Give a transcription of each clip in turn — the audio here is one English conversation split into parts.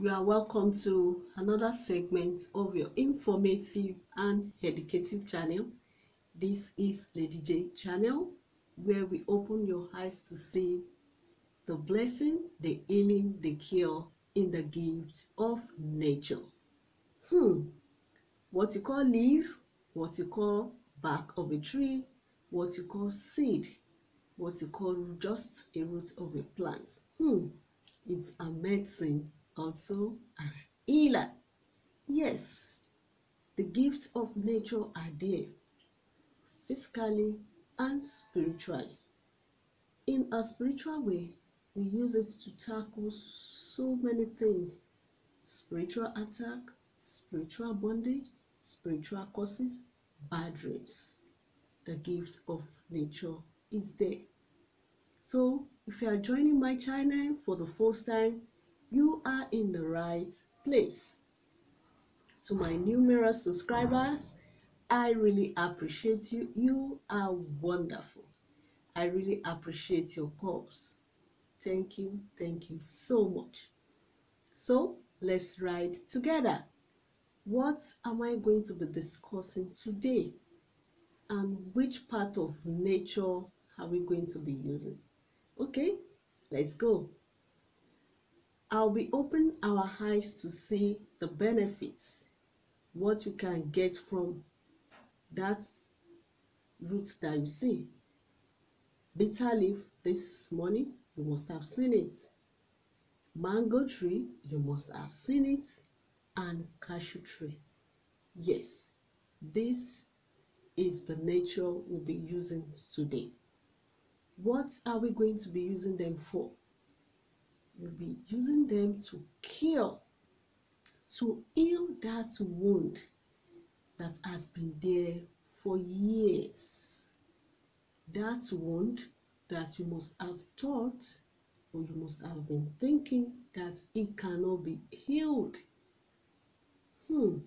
You are welcome to another segment of your informative and educative channel. This is Lady J channel where we open your eyes to see the blessing, the healing, the cure in the gift of nature. Hmm. What you call leaf, what you call bark of a tree, what you call seed, what you call just a root of a plant. Hmm. It's a medicine also an healer. Yes, the gifts of nature are there, physically and spiritually. In a spiritual way, we use it to tackle so many things spiritual attack, spiritual bondage, spiritual causes, bad dreams. The gift of nature is there. So, if you are joining my channel for the first time, you are in the right place. To my numerous subscribers, I really appreciate you. You are wonderful. I really appreciate your calls. Thank you, thank you so much. So, let's ride together. What am I going to be discussing today? And which part of nature are we going to be using? Okay, let's go. I'll be opening our eyes to see the benefits, what you can get from that root that you see. Bitter leaf this morning, you must have seen it. Mango tree, you must have seen it. And cashew tree. Yes, this is the nature we'll be using today. What are we going to be using them for? We'll be using them to cure, to heal that wound that has been there for years. That wound that you must have thought or you must have been thinking that it cannot be healed. Hmm,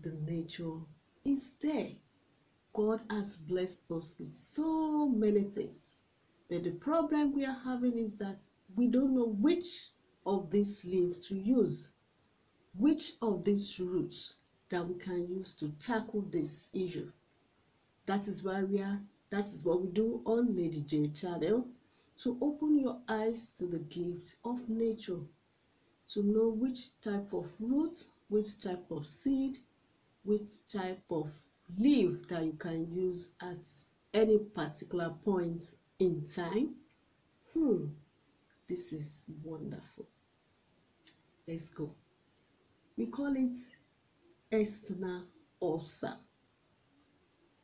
the nature is there. God has blessed us with so many things. But the problem we are having is that we don't know which of these leaves to use, which of these roots that we can use to tackle this issue. That is why we are, that is what we do on Lady J channel, to open your eyes to the gift of nature, to know which type of root, which type of seed, which type of leaf that you can use at any particular point in time. Hmm, this is wonderful. Let's go. We call it external ulcer,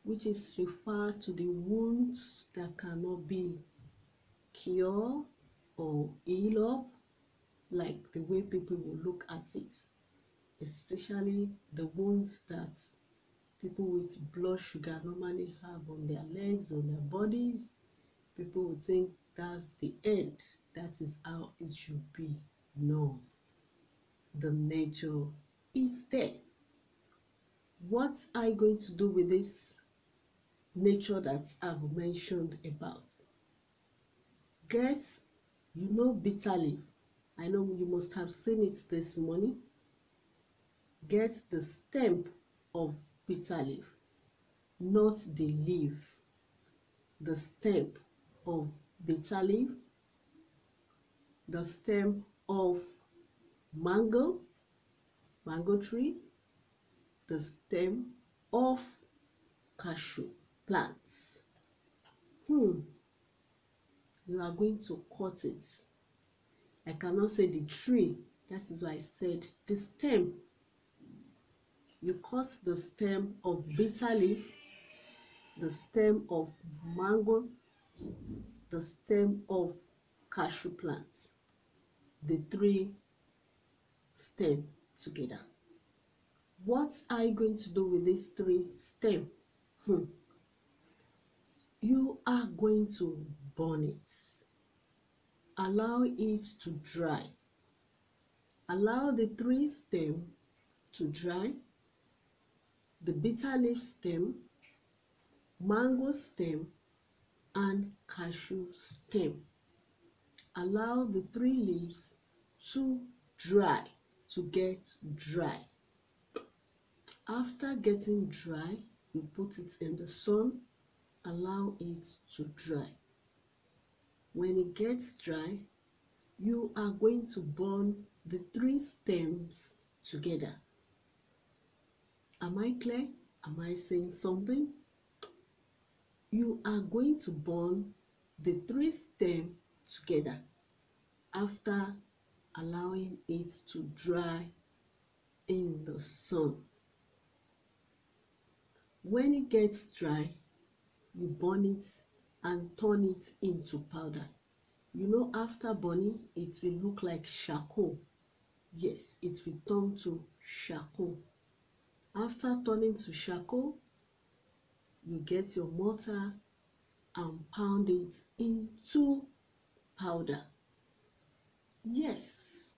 which is referred to the wounds that cannot be cured or healed up, like the way people will look at it, especially the wounds that people with blood sugar normally have on their legs, on their bodies. People would think that's the end. That is how it should be. No. The nature is there. What are you going to do with this nature that I've mentioned about? Get, you know, bitter leaf. I know you must have seen it this morning. Get the stem of bitter leaf, not the leaf, the stem of bitter leaf, the stem of mango, mango tree, the stem of cashew plants. Hmm, you are going to cut it. I cannot say the tree, that is why I said the stem you cut the stem of bitter leaf, the stem of mango, the stem of cashew plant, the three stem together. What are you going to do with these three stem? Hmm. You are going to burn it. Allow it to dry. Allow the three stem to dry the bitter leaf stem, mango stem, and cashew stem. Allow the three leaves to dry. to get dry. After getting dry, you put it in the sun, allow it to dry. When it gets dry, you are going to burn the three stems together. Am I clear? Am I saying something? You are going to burn the three stem together after allowing it to dry in the sun. When it gets dry, you burn it and turn it into powder. You know after burning, it will look like charcoal. Yes, it will turn to charcoal. After turning to charcoal, you get your mortar and pound it into powder. Yes,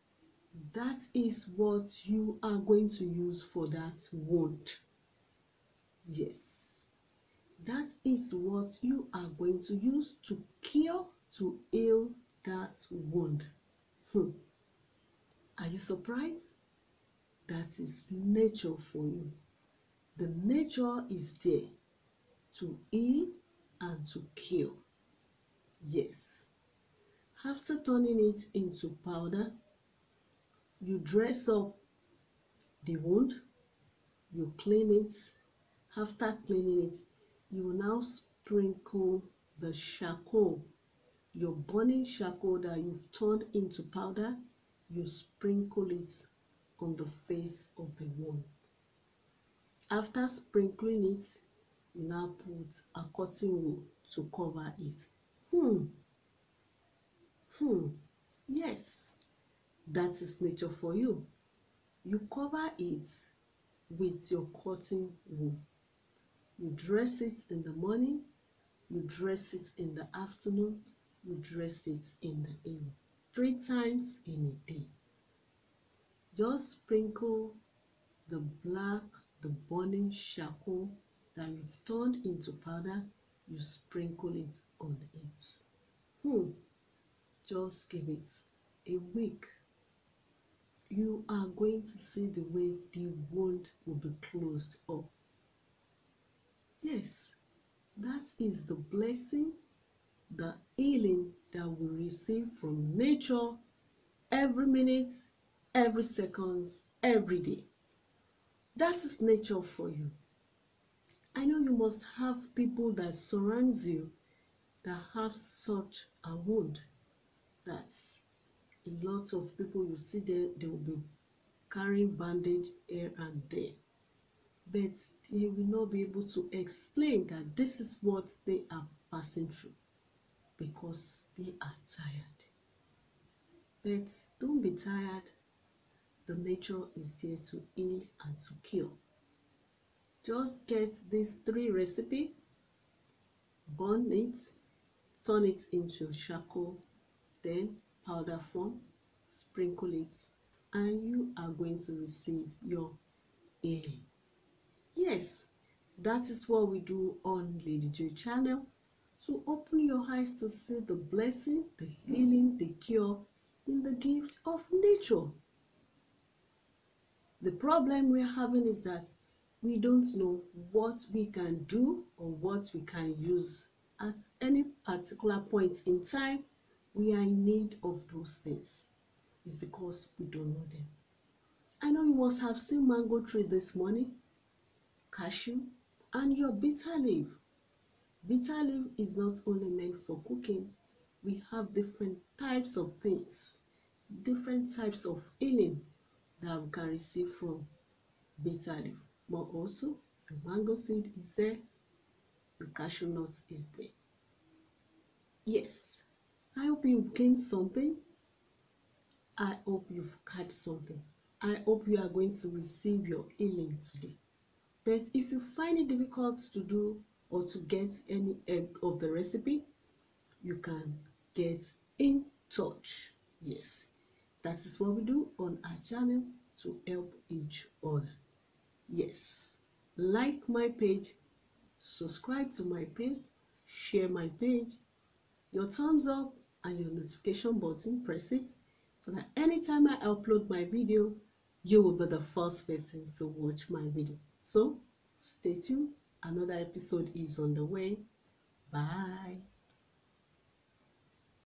that is what you are going to use for that wound. Yes, that is what you are going to use to cure, to heal that wound. Hmm. Are you surprised? That is nature for you. The nature is there to heal and to kill. Yes. After turning it into powder, you dress up the wound, you clean it. After cleaning it, you will now sprinkle the charcoal, your burning charcoal that you've turned into powder, you sprinkle it on the face of the wound. After sprinkling it, you now put a cotton wool to cover it. Hmm. Hmm. Yes, that is nature for you. You cover it with your cotton wool. You dress it in the morning, you dress it in the afternoon, you dress it in the evening. Three times in a day. Just sprinkle the black, the burning charcoal that you've turned into powder, you sprinkle it on it. Hmm. Just give it a week. You are going to see the way the wound will be closed up. Yes, that is the blessing, the healing that we receive from nature every minute, every seconds, every day. That is nature for you. I know you must have people that surrounds you that have such a wound. That's a lot of people you see there, they will be carrying bandage here and there. But they will not be able to explain that this is what they are passing through because they are tired. But don't be tired. The nature is there to heal and to cure. Just get these three recipe, burn it, turn it into charcoal, then powder form, sprinkle it, and you are going to receive your healing. Yes, that is what we do on Lady J channel so open your eyes to see the blessing, the healing, the cure in the gift of nature. The problem we're having is that we don't know what we can do or what we can use at any particular point in time we are in need of those things. It's because we don't know them. I know you must have seen mango tree this morning cashew and your bitter leaf. Bitter leaf is not only meant for cooking. We have different types of things different types of healing that we can receive from bitter leaf. But also the mango seed is there, the cashew nut is there. Yes, I hope you've gained something. I hope you've got something. I hope you are going to receive your healing today. But if you find it difficult to do or to get any of the recipe, you can get in touch. Yes, that is what we do on our channel to help each other. Yes, like my page, subscribe to my page, share my page, your thumbs up and your notification button, press it so that anytime I upload my video, you will be the first person to watch my video. So stay tuned. Another episode is on the way. Bye.